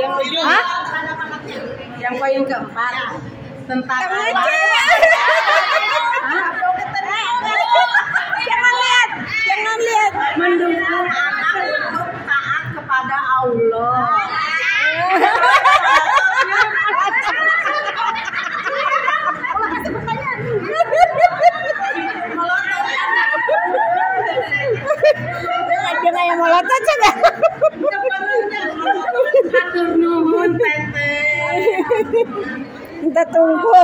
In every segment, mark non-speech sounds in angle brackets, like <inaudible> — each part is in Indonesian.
yang ujung Hah? yang poin keempat tentang? Jangan lihat, jangan lihat. mendukung anak untuk taat kepada Allah. Melotot coba? Nuhun. Kita tunggu.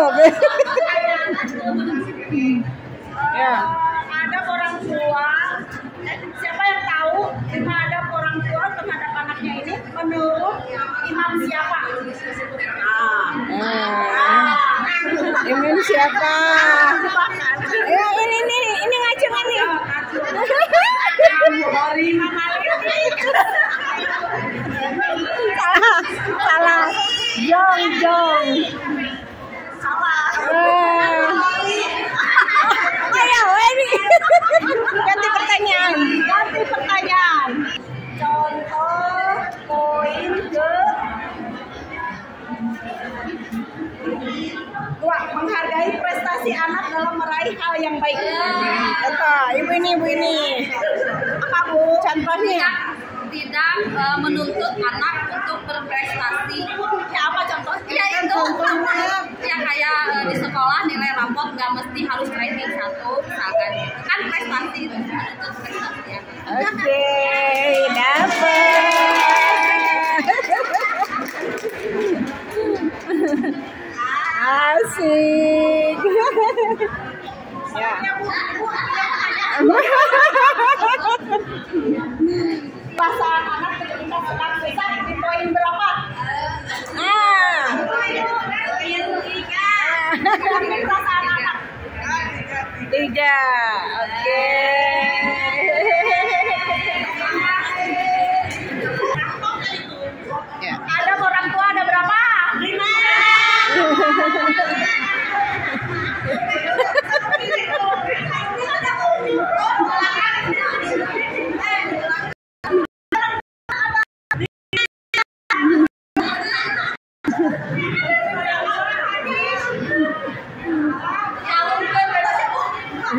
Ya. Ada orang tua. eh, Siapa yang tahu ada orang tua terhadap anaknya ini menurut imam siapa? Ah. Ah. Imin siapa? Ya, ini nih, ini ngacung ini. Imam Malik. salah, salah. Jong. Salah. Ayo, ini. Ganti pertanyaan. Ganti pertanyaan. Contoh poin ke dua menghargai prestasi anak dalam meraih hal yang baik. Apa? Ibu ini, ibu ini. Apa bu? Contohnya. tidak eh, menuntut anak untuk berprestasi. Ya apa contohnya? Ya Kan itu contohnya. ya kayak eh, di sekolah nilai rapot nggak mesti harus ranking satu misalkan kan prestasi itu menuntut prestasi ya. Oke, dapat. <laughs> Asik. ya. Perasaan <laughs> meja. Oke. Okay. Ada orang tua ada berapa? Lima. <laughs>